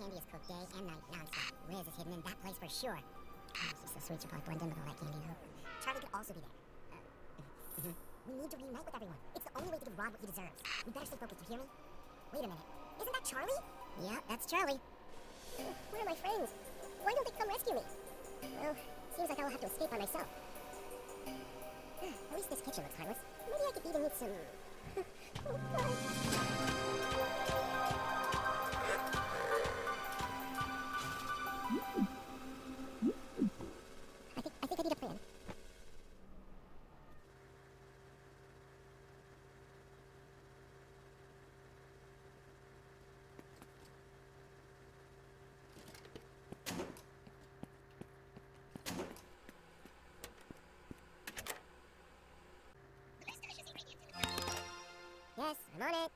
candy is cooked day and night, nonstop. Liz is hidden in that place for sure. Oh, she's so sweet, she'll probably blend in with all that candy, though. Charlie could also be there. Uh, uh-huh. we need to reunite with everyone. It's the only way to give Rod what he deserves. We better stay focused, you hear me? Wait a minute. Isn't that Charlie? Yeah, that's Charlie. Where are my friends? Why don't they come rescue me? Well, seems like I'll have to escape by myself. Ah, at least this kitchen looks harmless. Maybe I could even eat some... I'm on it.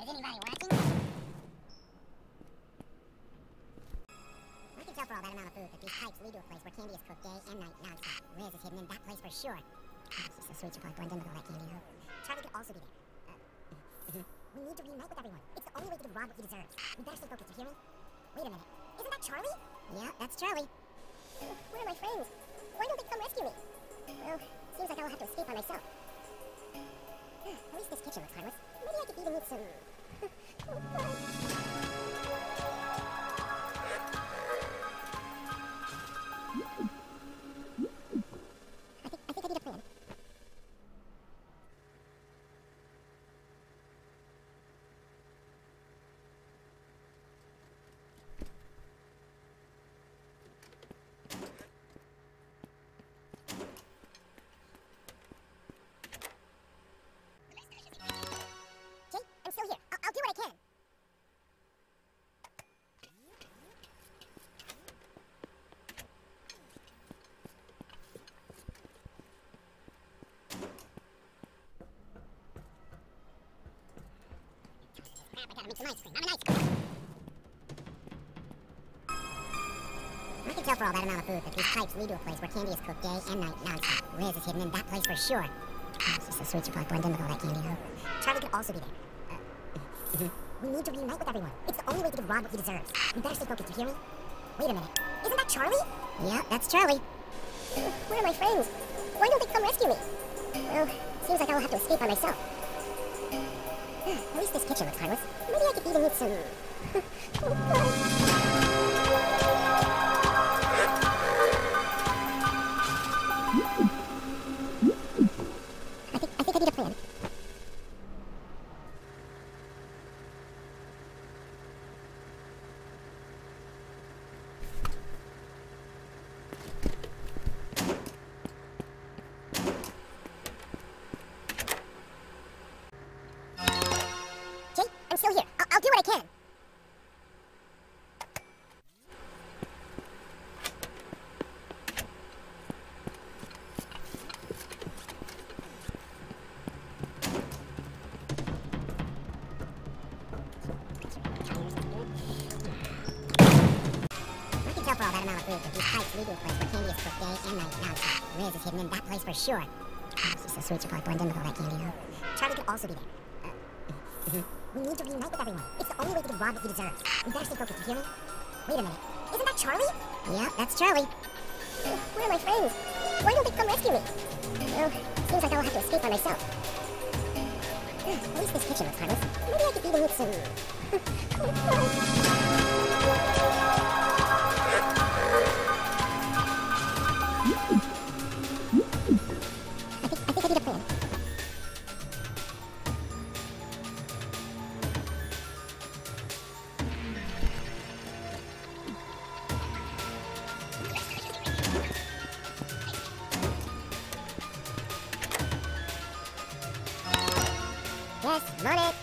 Is anybody watching? I can tell for all that amount of food that these pipes lead to a place where candy is cooked day and night, nonstop. Liz is hidden in that place for sure. Oh, she's so sweet, she'll probably blend in with all that candy. Charlie could also be there. We need to reunite with everyone. It's the only way to give Rod what he deserves. We better stay focused, you hear me? Wait a minute. Isn't that Charlie? Yeah, that's Charlie. Where are my friends? Why don't they some ice cream. I'm an ice cream. I can tell for all that amount of food that these pipes lead to a place where candy is cooked day and night, nonstop. Liz is hidden in that place for sure. She's so sweet, she'll probably blend in with all that candy, though. Charlie could also be there. Uh, we need to reunite with everyone. It's the only way to give Rod what he deserves. We better stay focused, you hear me? Wait a minute. Isn't that Charlie? Yeah, that's Charlie. Where are my friends? Why don't they come rescue me? Well, seems like I'll have to escape by myself. At least this kitchen looks harmless. Maybe I could even eat some... that amount of food pipes lead to a place where candy is cooked day and night, nonstop. Liz is hidden in that place for sure. Oh, she's so sweet, she'll probably blend in with all that candy, though. Charlie could also be there. Uh, we need to reunite with everyone. It's the only way to give Rod what he deserves. We better stay focused, you hear me? Wait a minute. Isn't that Charlie? Yeah, that's Charlie. Where are my friends? Why don't they come rescue me? Well, seems like I'll have to escape by myself. At least this kitchen looks harmless. Maybe I could even eat some... oh, God. まれ